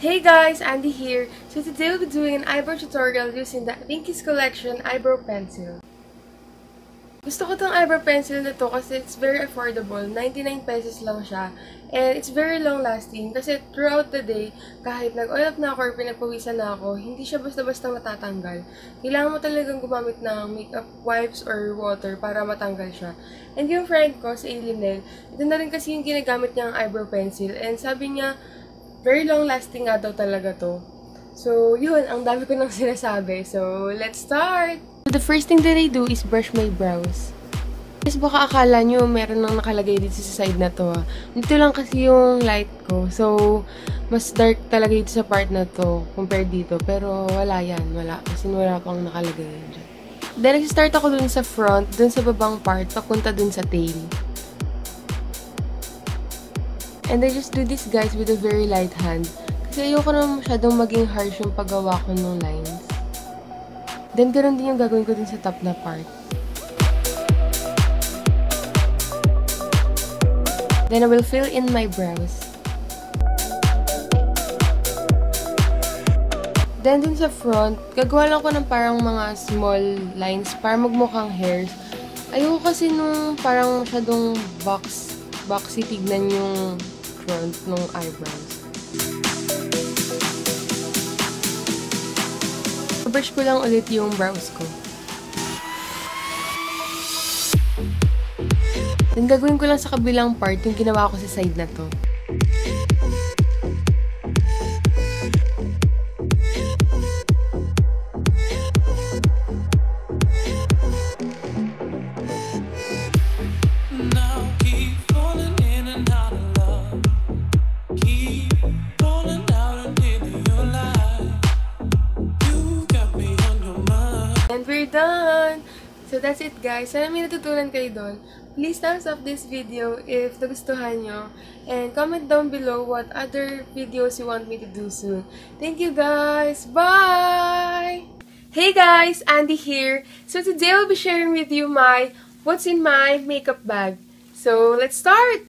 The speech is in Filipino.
Hey guys, Andy here. So today we'll be doing an eyebrow tutorial using the Pinkies Collection Eyebrow Pencil. Gusto ko tong eyebrow pencil na to kasi it's very affordable. 99 pesos lang siya. And it's very long lasting kasi throughout the day, kahit nag-oil up na ako or pinagpawisan na ako, hindi siya basta-basta matatanggal. Kailangan mo talagang gumamit ng makeup wipes or water para matanggal siya. And yung friend ko, si Ailinel, ito na rin kasi yung ginagamit niyang eyebrow pencil. And sabi niya, very long lasting nga daw talaga to. So, yun, ang dami ko nang sinasabi. So, let's start! So, the first thing that I do is brush my brows. Kasi baka akala nyo meron nang nakalagay dito sa side na to. ah. Dito lang kasi yung light ko. So, mas dark talaga dito sa part na to compared dito. Pero wala yan. Wala. Kasi wala pang nakalagay dyan. Then, nag-start ako dun sa front, dun sa babang part, papunta dun sa tail. And I just do this guys with a very light hand. Kasi ayoko naman masyadong maging harsh yung paggawa ko ng lines. Then, ganun din yung gagawin ko dun sa top na part. Then, I will fill in my brows. Then, dun sa front, gagawa lang ko ng parang mga small lines para magmukhang hairs. Ayoko kasi nung parang masyadong box, boxy tignan yung front ng eyebrows. Brush ko lang ulit yung brows ko. Then, gagawin ko lang sa kabilang part yung ginawa ko sa side na to. And we're done! So that's it guys. Sana may natutunan kayo doon. Please thumbs up this video if nagustuhan nyo. And comment down below what other videos you want me to do soon. Thank you guys! Bye! Hey guys! Andy here. So today I'll be sharing with you my what's in my makeup bag. So let's start!